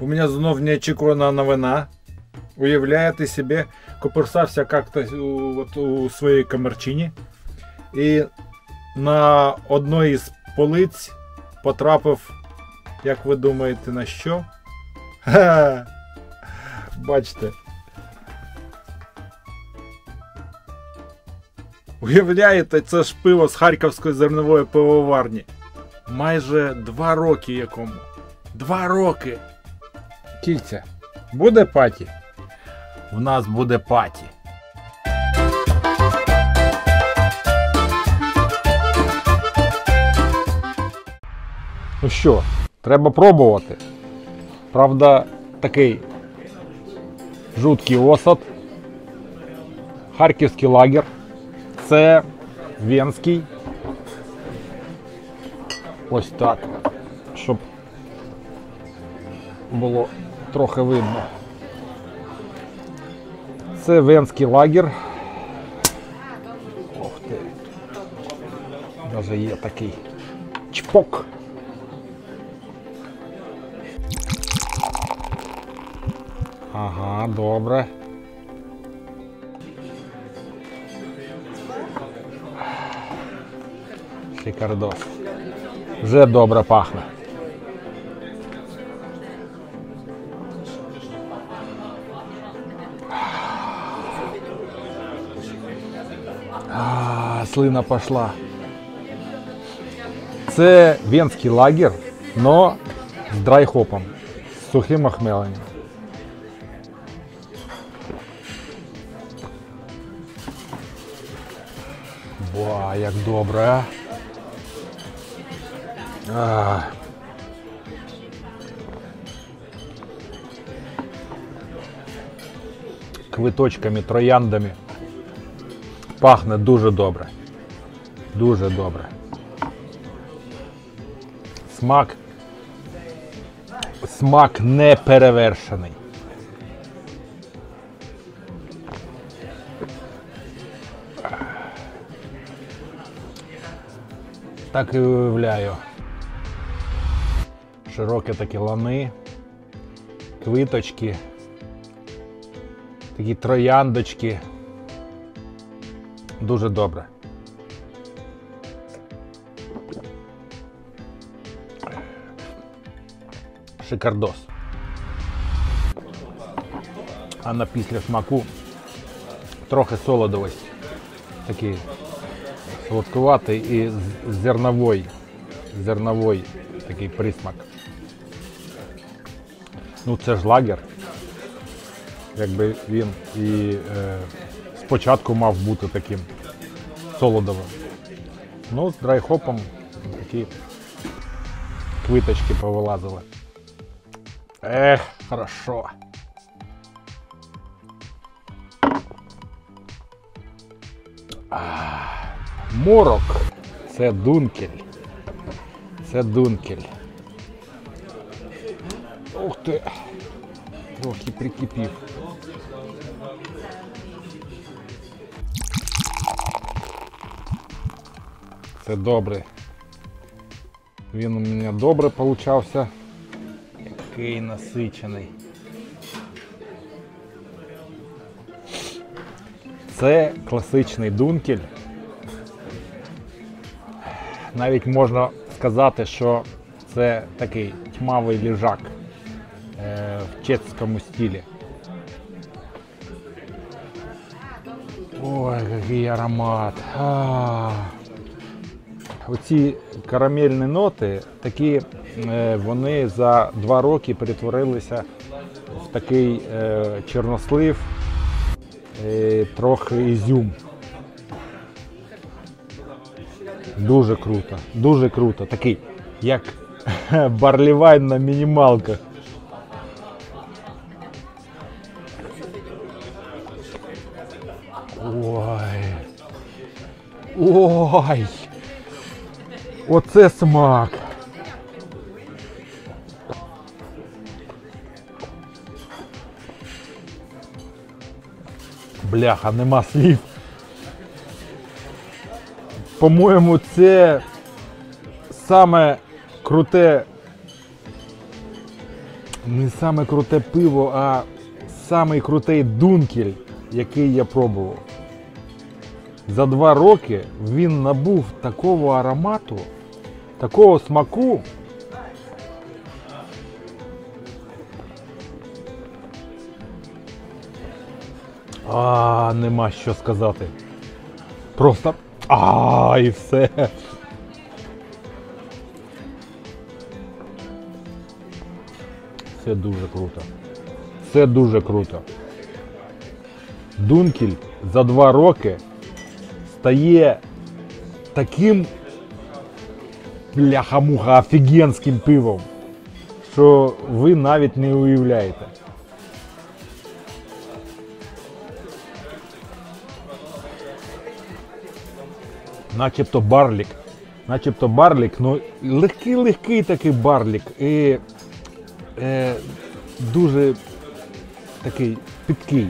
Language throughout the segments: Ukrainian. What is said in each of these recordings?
У меня знов неочікувана новина. Уявляєте собі, коперсався як-то у, от, у своїй комерчині. І на одной із полиць потрапив, як ви думаєте, на що? Ха! Бачите. Уявляєте, це ж пиво з Харківської зернової пивоварні. Майже два роки якому. Два роки. Кільця. Буде паті? У нас буде паті. Ну що, треба пробувати. Правда, такий жуткий осад. Харківський лагер. Це Венський. Ось так. Щоб було трохи видно. Це Венський лагер. Ох ти. Даже є такий чпок. Ага, добре. Шикардос. Вже добре пахне. Слина пошла. Це венський лагер, но з драйхопом, з сухим охмеленням. Ба, як добре, а. Квиточками, трояндами. Пахне дуже добре. Дуже добре. Смак. Смак не перевершений. Так і уявляю. Широкі такі лани, квиточки, такі трояндочки. Дуже добре. Шикардос. А на після смаку трохи солодовості. Такий солодкуватий і зерновий, зерновий такий присмак. Ну це ж лагер. Якби він і е, спочатку мав бути таким солодовим. Ну, з драйхопом такі квиточки повилазили. Ех, хорошо. Морок. Це дункель. Це дункель. Ух ти. Трохи прикипів. Це добре. Він у мене добре получався. Який насичений. Це класичний дункель. Навіть можна сказати, що це такий тьмавий ліжак е, в чеському стилі. Ой, який аромат. А. Оці карамельні ноти, такі, вони за два роки перетворилися в такий е, чорнослив, е, трохи ізюм. Дуже круто, дуже круто. Такий, як барлівайн на мінімалках. Ой. Ой. Оце смак. Бляха, нема слів. По-моєму, це саме круте Не саме круте пиво, а самий крутий дункель, який я пробував. За два роки він набув такого аромату, такого смаку. А, нема що сказати. Просто. А, і все. Це дуже круто. Це дуже круто. Дункіль за два роки стає таким бляха-муха офігенським пивом, що ви навіть не уявляєте. Начебто барлік. Начебто барлік, ну легкий-легкий такий барлік. І е, дуже такий підкий.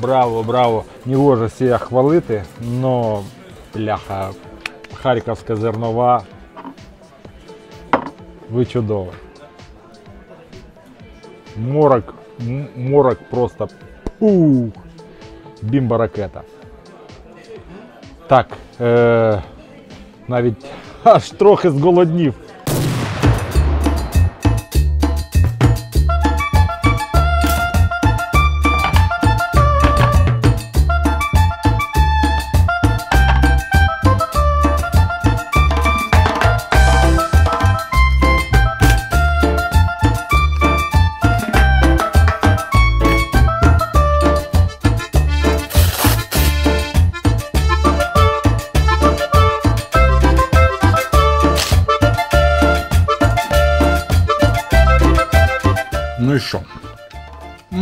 Браво, браво. Не можу себе хвалити, но бляха, Харківська зернова. Ви чудово. Морок, морок просто пух. Бімба ракета. Так, е, навіть аж трохи зголоднів.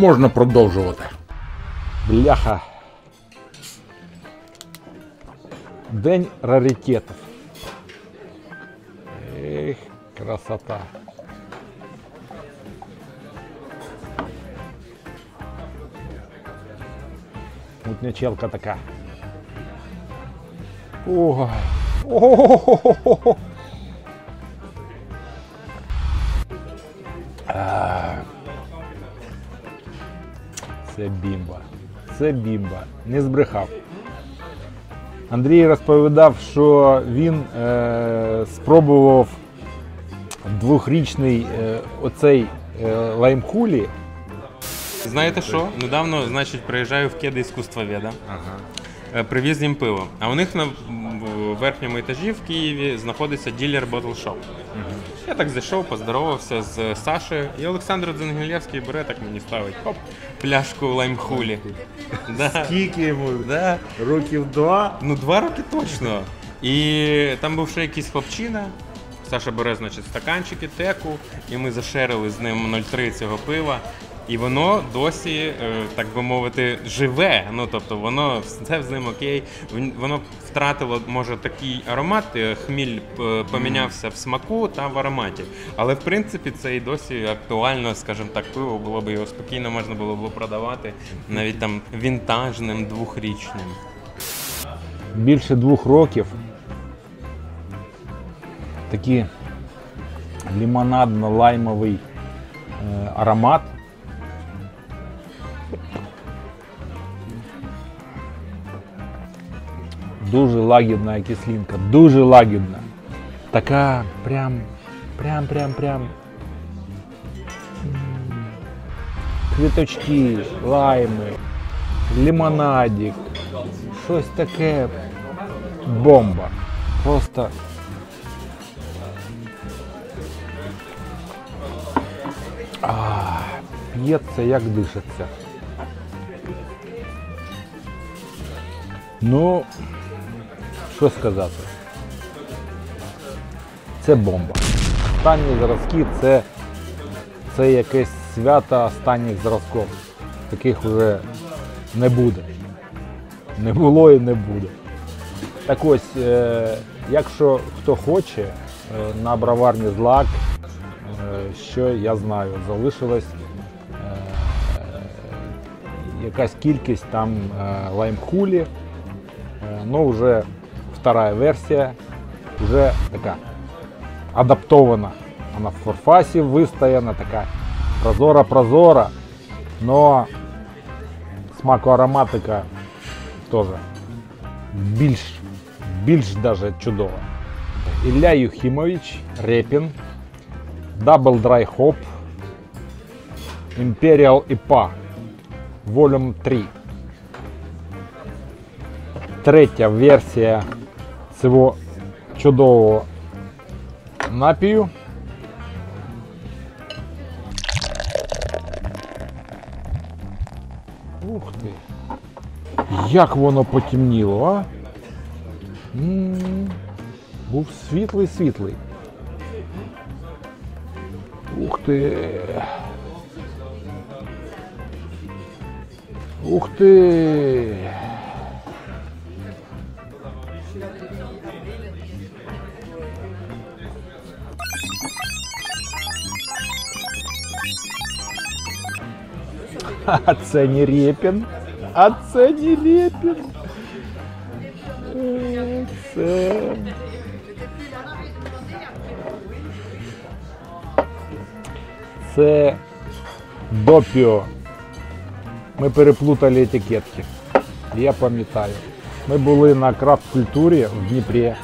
Можна продовжувати. Бляха. День раритетов. Эх, красота. Мутнячелка така. Ой. О-хо-хо-хо-хо. Це бімба. Це бімба. Не збрехав. Андрій розповідав, що він е, спробував двохрічний е, оцей е, лаймкулі. Знаєте що? Недавно, значить, приїжджаю в кеди іскусствоведа. Ага. Привіз їм пиво. А у них на верхньому етажі в Києві знаходиться ділер Bottle Shop. Я так зайшов, поздоровався з Сашею, і Олександр Дзенгелєвський бере так мені ставить хоп, пляшку лаймхулі. Да. Скільки йому? Да. Років два. Ну, два роки точно. І там був ще якийсь хлопчина. Саша бере, значить, стаканчики, теку, і ми зашерили з ним 0,3 цього пива. І воно досі, е, так би мовити, живе. Ну тобто воно все з ним окей. Воно втратило, може, такий аромат, е, хміль е, помінявся в смаку та в ароматі. Але в принципі це і досі актуально, скажімо так, пиво було б його спокійно можна було б продавати навіть там вінтажним двохрічним. Більше двох років. Такий лимонадно-лаймовий е, аромат. Дуже лагідна кислинка, дуже лагідна. Така прям, прям, прям, прям. М, Квіточки, лайми, лимонадик, щось таке бомба. Просто. А, п'ється як дишиться. Ну, що сказати? Це бомба. Останні зразки це, це якесь свято останніх зразків. Таких вже не буде. Не було і не буде. Так ось, е, якщо хто хоче, е, на броварні злак, е, що я знаю, залишилась якась кількість там лаймхулі, е, ну вже вторая версія вже така адаптована. Вона в форфасі вистояна, така прозора-прозора, но смакоароматика теж більш, більш даже чудова. Ілля Юхімович, Репін, Double Dry Hop, Imperial IPA, Volume 3. Третя версія цього чудового напію. Ух ти! Як воно потемніло, а? М, Був світлий світлий. Ух ти. Ух ти. А це не Рєпін. А це не Рєпін. Е, Це... Це допіо. Ми переплутали етикетки. Я пам'ятаю. Ми були на крафт культурі в Дніпрі.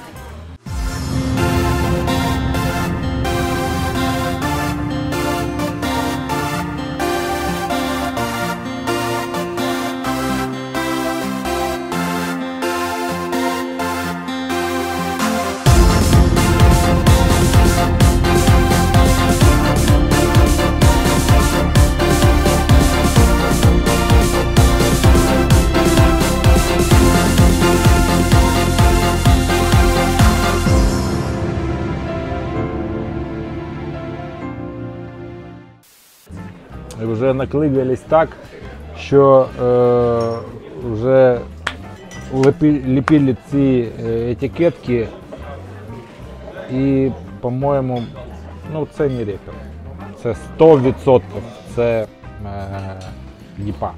Наклигались так, що е, вже ліпили ці е, етикетки і, по-моєму, ну це не репер. Це 100% це е, діпа.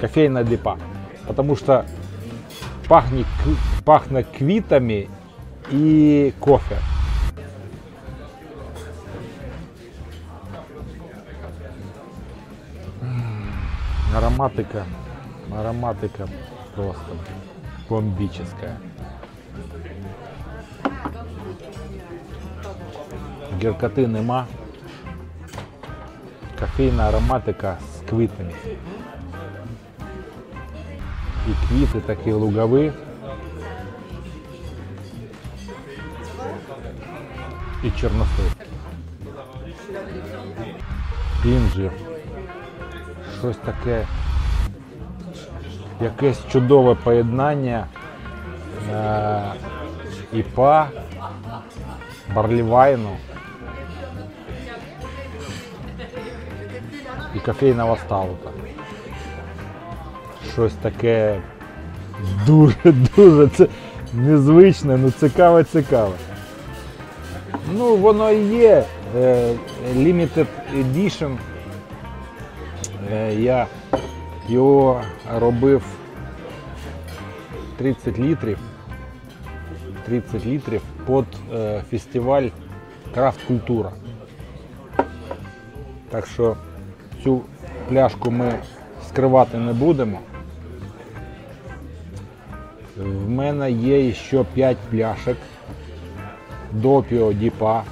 Кофейна діпа. Потому що пахне, пахне квітами і кофе. Ароматика, ароматика просто бомбическая. Гіркоти нема. Кофейна ароматика з квітами. І квіти такі лугові. І чорнослив. Інжир. Щось таке. Якесь чудове поєднання е, іпа, барлівайну і кофейного стаута. Щось таке дуже-дуже це незвичне, ну цікаве, цікаве. Ну, воно і є е, limited edition. Е, Я його робив 30 літрів. 30 літрів під е, фестиваль Крафт Культура. Так що цю пляшку ми скривати не будемо. В мене є ще 5 пляшок допіо діпа.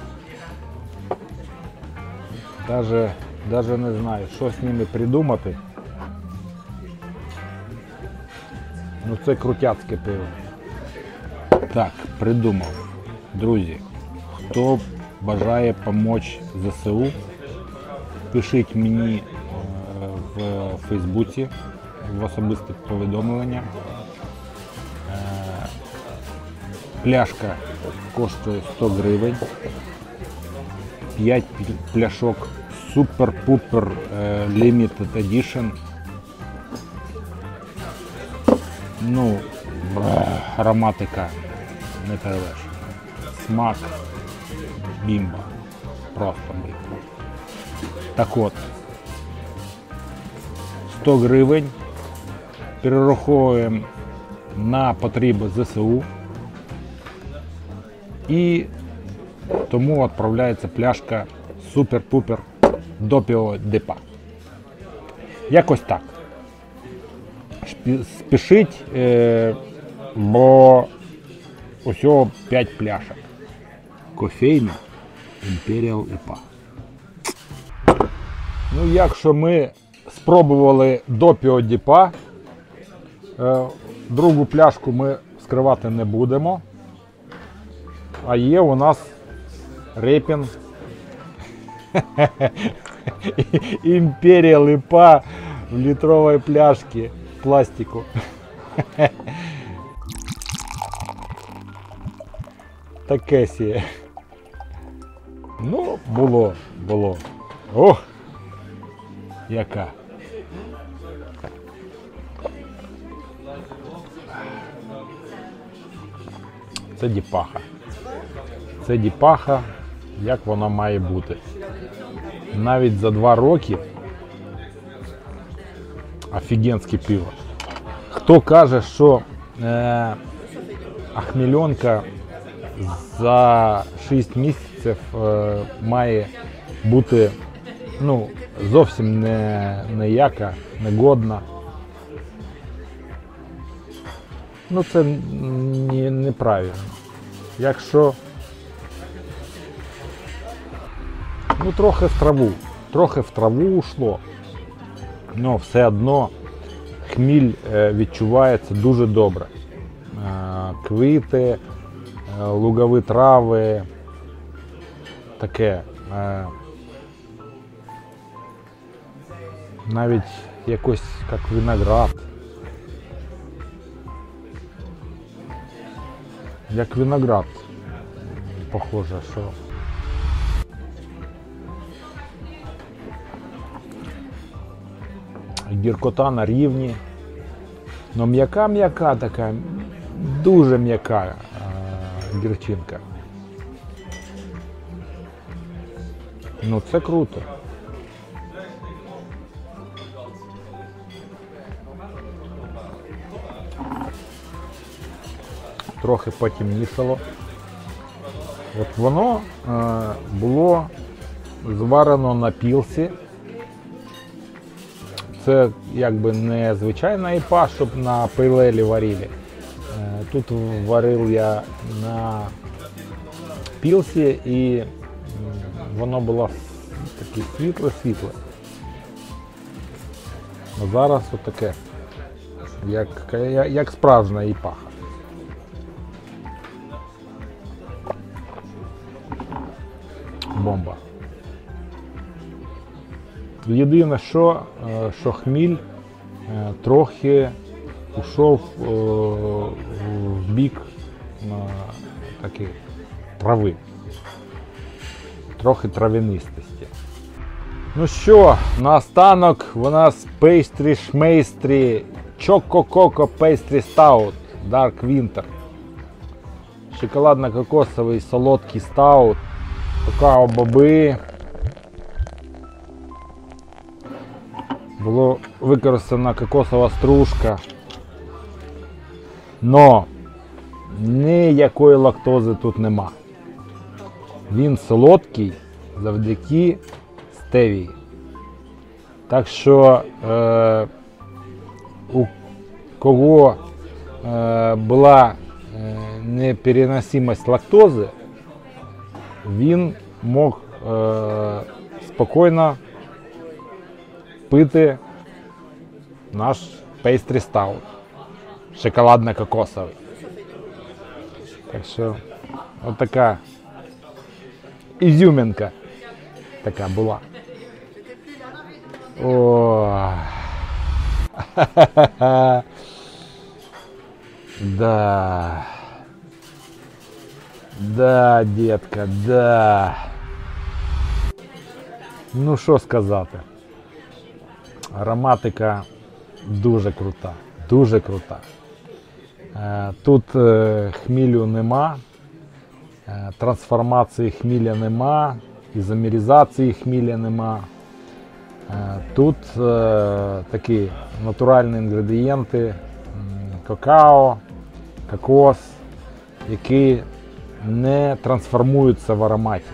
Даже, даже не знаю, що з ними придумати. Ну це крутяцьке пиво. Так, придумав. Друзі, хто бажає допомогти ЗСУ, пишіть мені е, в Фейсбуці в особисте повідомлення. Е, Пляшка коштує 100 гривень. 5 пляшок супер-пупер е, Limited Edition. Ну, бре, ароматика не перевершена. Смак бімба. Просто бімба. Так от, 100 гривень перераховуємо на потреби ЗСУ. І тому відправляється пляшка супер-пупер допіо депа. Якось так. Спішіть, е, бо усього 5 пляшок. Кофейна Imperial IPA. Ну, якщо ми спробували допіо діпа, е, другу пляшку ми скривати не будемо. А є у нас репін Imperial IPA в літровій пляшці пластику. Таке сіє. Ну, було, було. Ох! Яка. Це діпаха. Це діпаха, як вона має бути. Навіть за два роки офігенське пиво. Хто каже, що е, Ахмельонка за 6 місяців е, має бути ну, зовсім не, не яка, негодна. Ну це неправильно. Якщо ну трохи в траву, трохи в траву ушло, але все одно хміль е, відчувається дуже добре. Е, Квіти, е, лугові трави, таке. Навіть якось як виноград. Як виноград. Похоже, що. Гіркота на рівні. Ну м'яка-м'яка така, дуже м'яка е, гірчинка. Ну це круто. Трохи потемнішало. От воно е, було зварено на пілсі. Це якби не звичайна іпа, щоб на пилелі варили. Е, Тут варив я на пілсі і воно було таке світле-світле. Зараз отаке, як, як, справжня іпаха. Єдине, що, е, що хміль е, трохи ушов е, в бік таки трави. Трохи травянистості. Ну що, наостанок у нас пейстрі шмейстрі Choco Coco Pastry Stout Dark Winter. Шоколадно-кокосовий солодкий стаут, какао-боби. Було використана кокосова стружка. Но ніякої лактози тут нема. Він солодкий завдяки стевії. Так що е, у кого е, була е, непереносимость лактози, він мог е, спокійно пити наш пейстрі стаут шоколадно-кокосовий. Так що от така ізюминка така була. О. Да. Да, детка, да. Ну що сказати? Ароматика дуже крута, дуже крута. Е, Тут е, хмілю нема, е, трансформації хміля нема, ізомеризації хміля нема. Тут такі натуральні інгредієнти, какао, кокос, які не трансформуються в ароматі.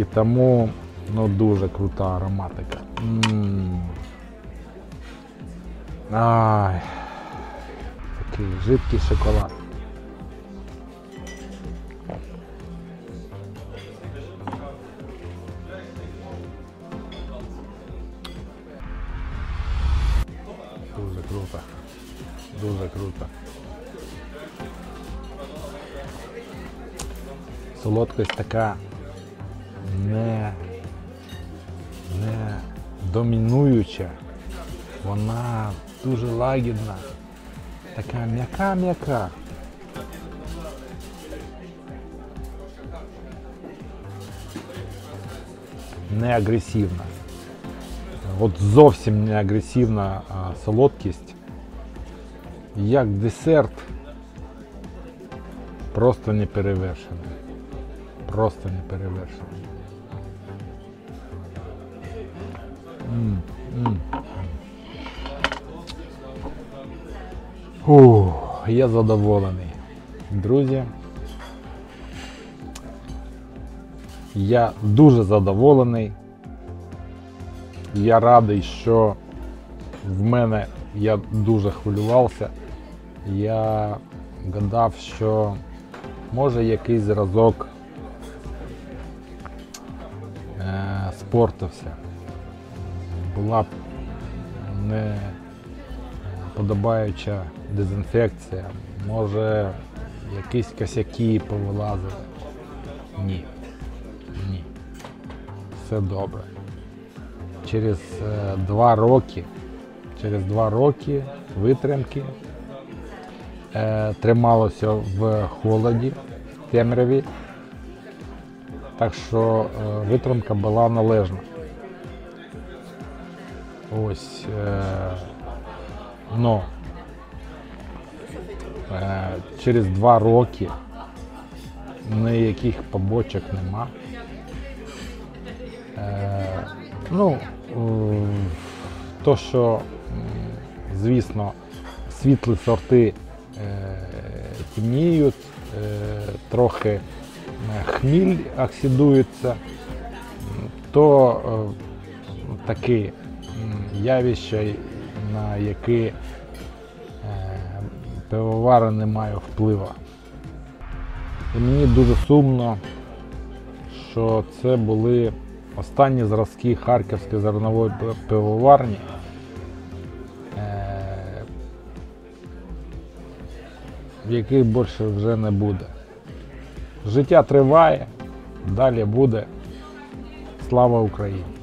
І тому ну, дуже крута ароматика. М. Ай. Такий жидкий шоколад. Дуже круто. Дуже круто. Солодкость така домінуюча. Вона дуже лагідна. Така м'яка-м'яка. Не агресивна. От зовсім не агресивна а, солодкість. Як десерт просто не перевершений. Просто не перевершений. М, я задоволений. Друзі. Я дуже задоволений. Я радий, що в мене я дуже хвилювався. Я гадав, що може якийсь зразок е, спортився. Була б не подобаюча дезінфекція, може якісь косяки повилазили. Ні. Ні. Все добре. Через е, два роки, через два роки витримки е, трималося в холоді, в темряві. Так що е, витримка була належна. Ось. Е, но е, через два роки ніяких побочок нема. Е, ну, то, що, звісно, світлі сорти темніють, е, трохи хміль оксидується, то такі м, явища, на які е, пивовари не мають впливу. І мені дуже сумно, що це були останні зразки Харківської зернової пивоварні. е, в яких більше вже не буде. Життя триває, далі буде. Слава Україні!